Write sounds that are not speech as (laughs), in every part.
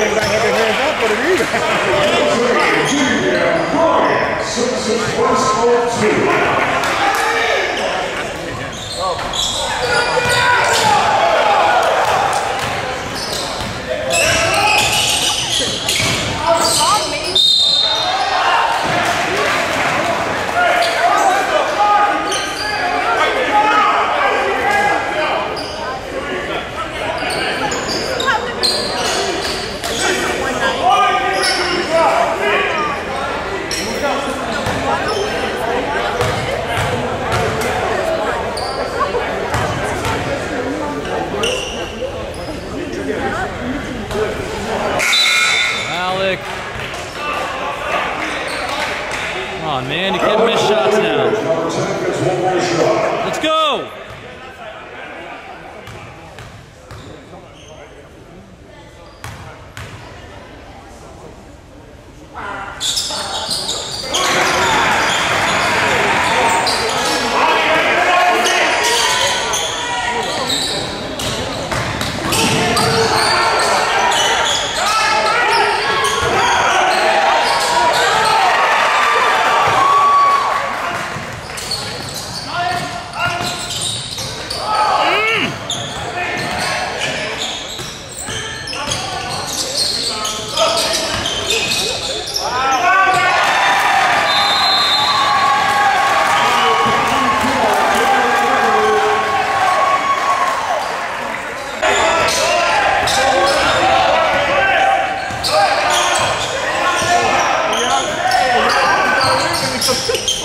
I have their hands up for the rebound. One night.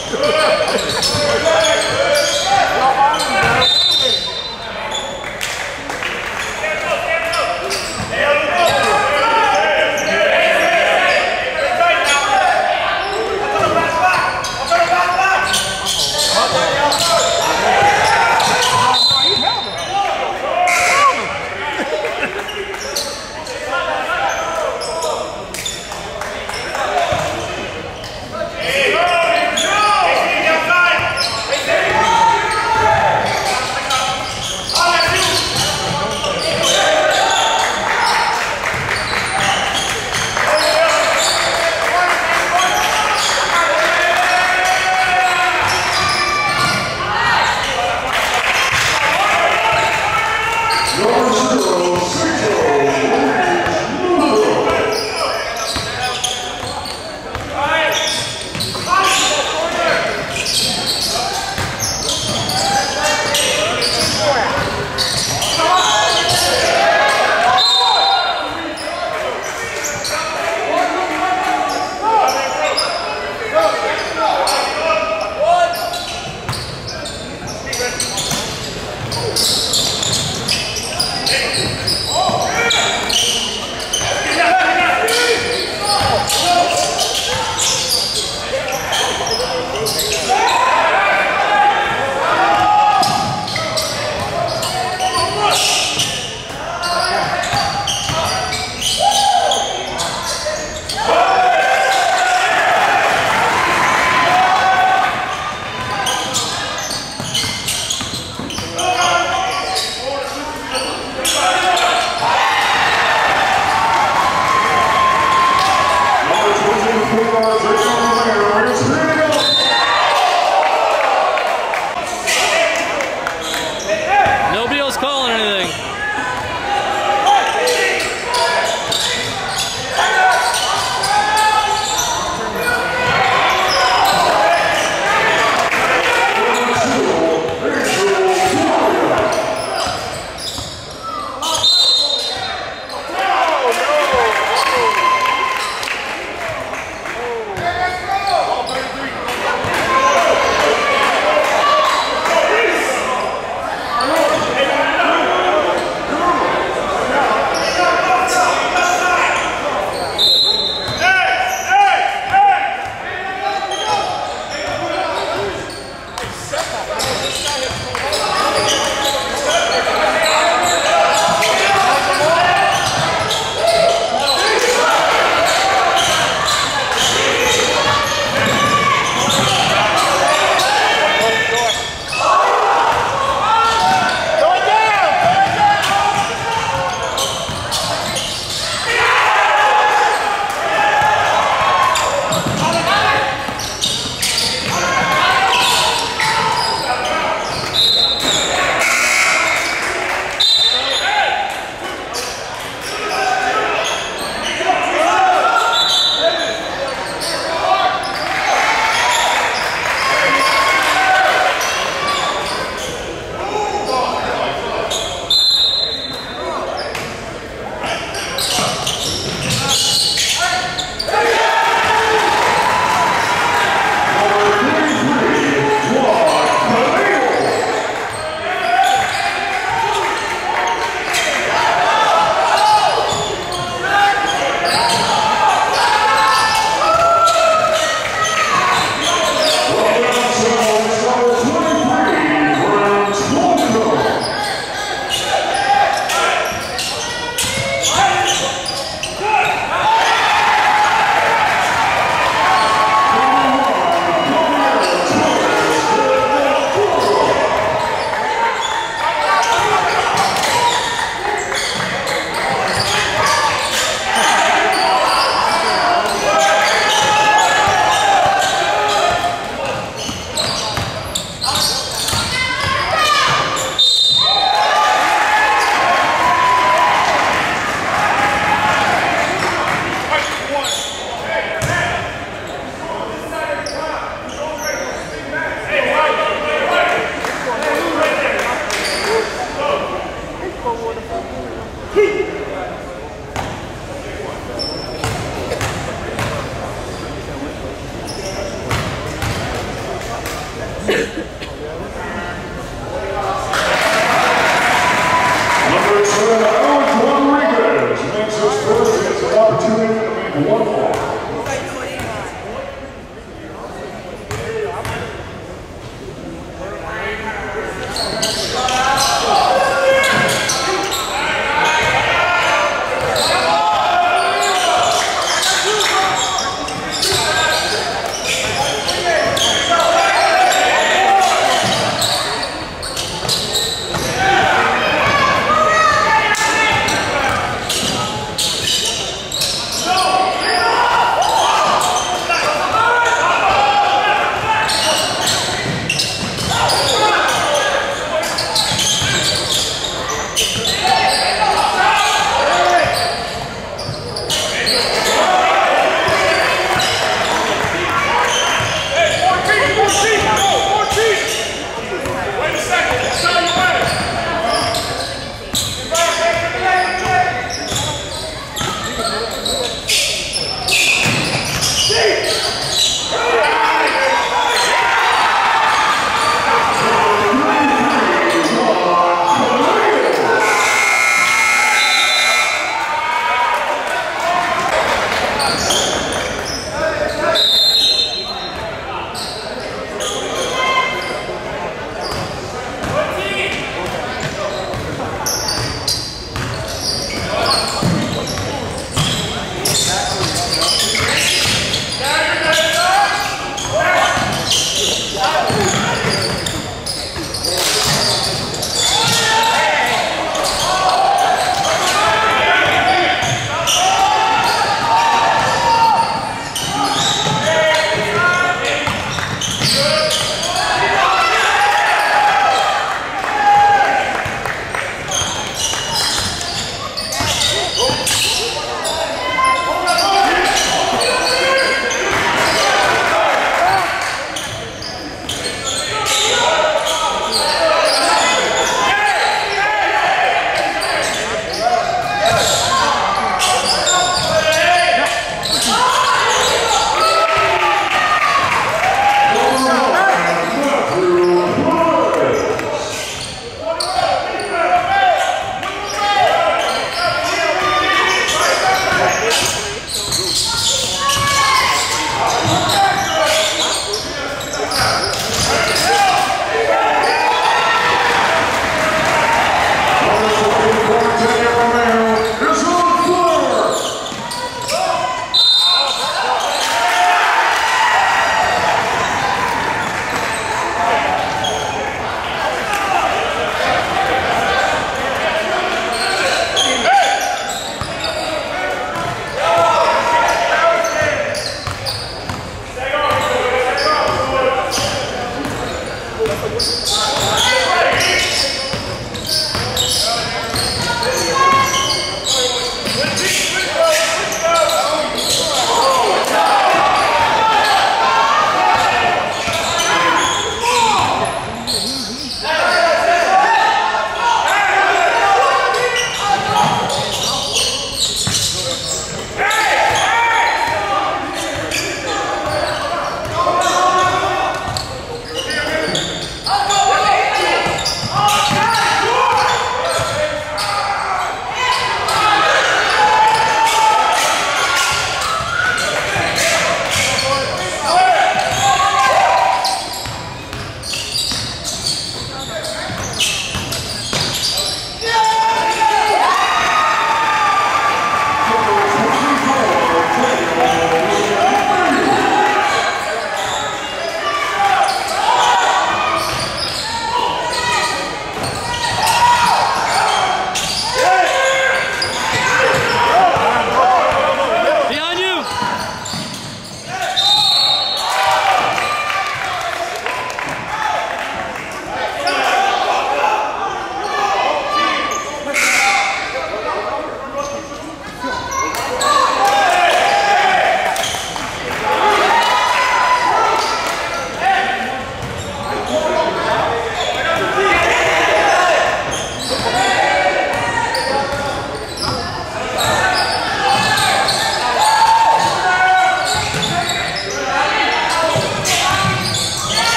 Oh, (laughs)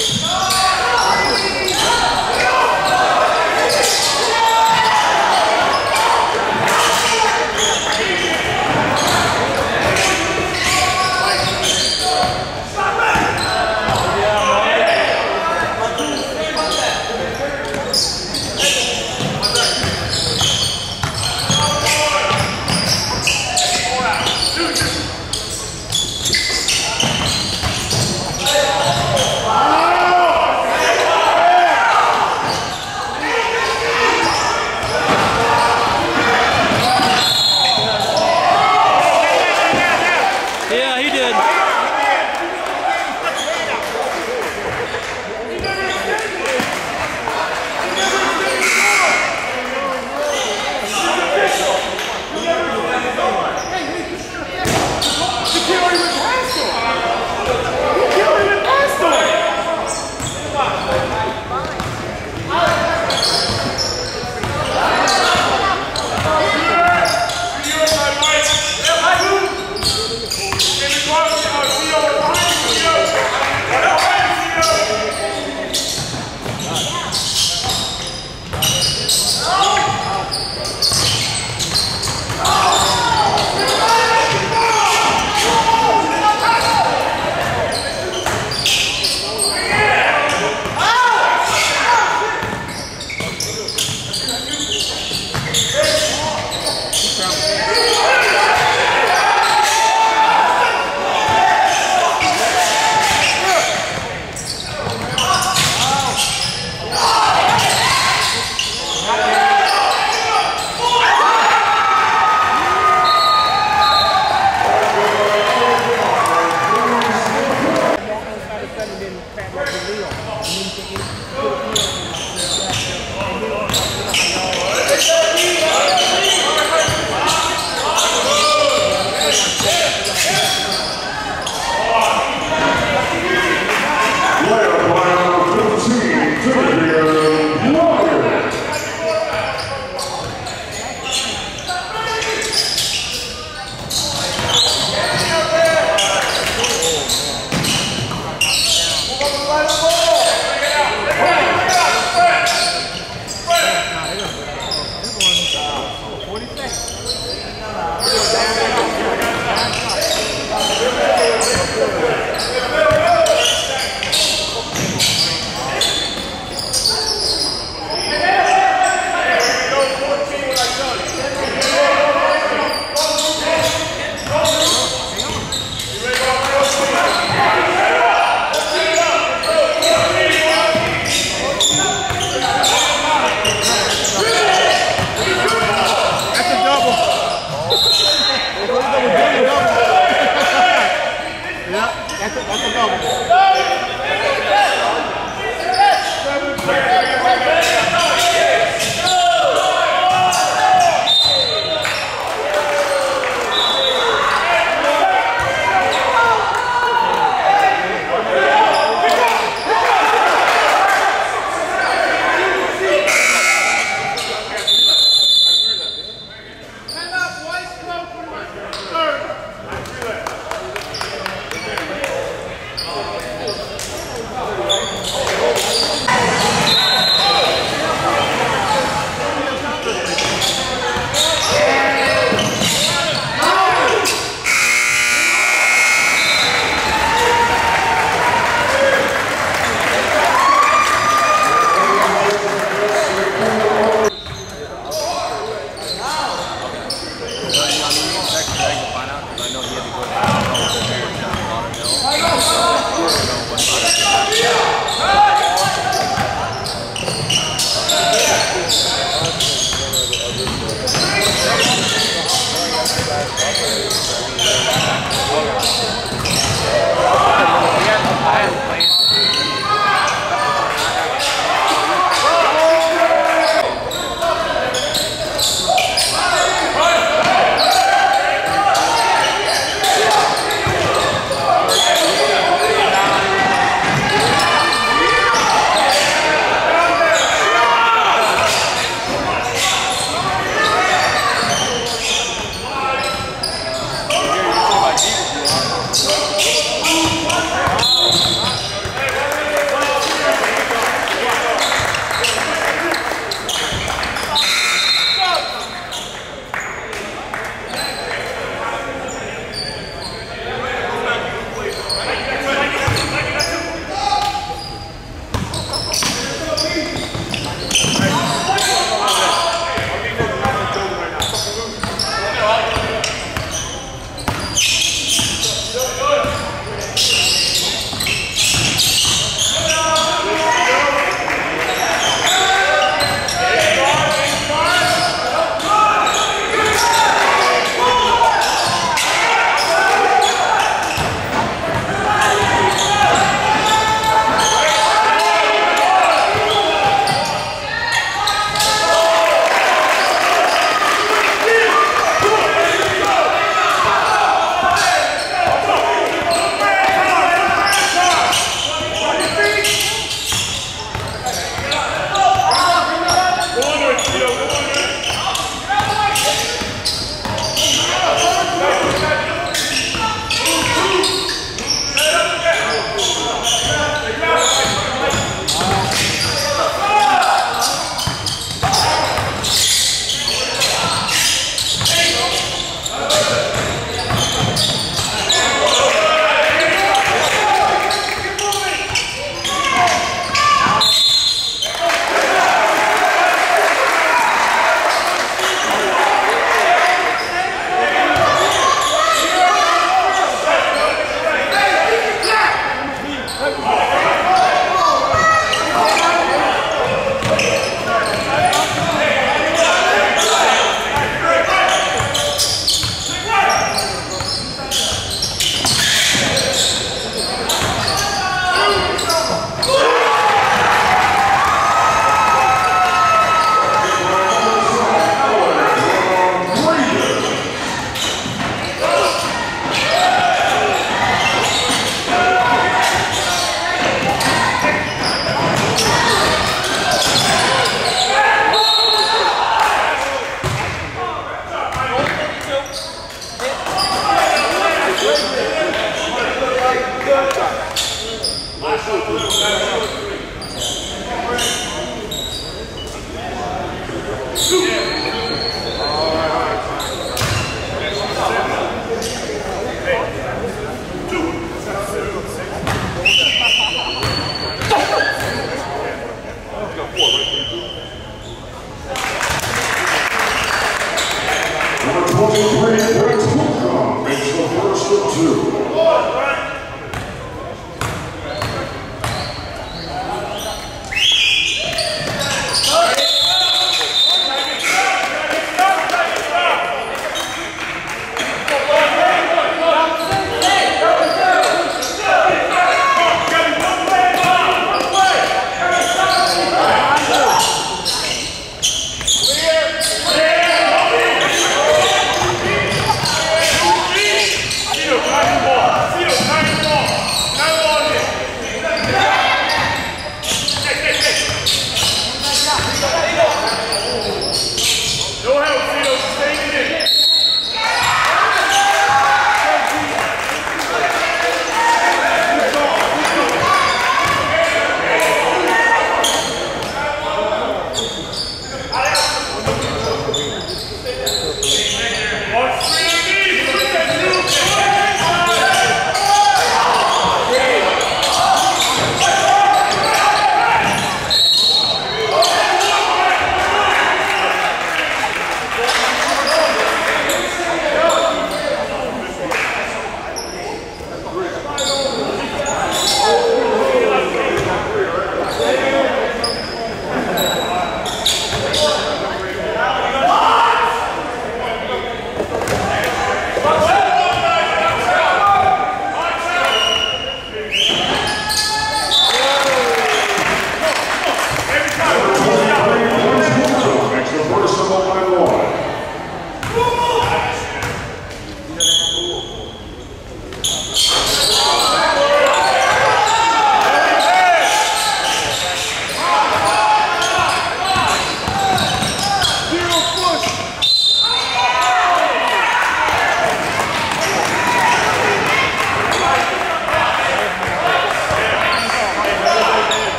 Yes.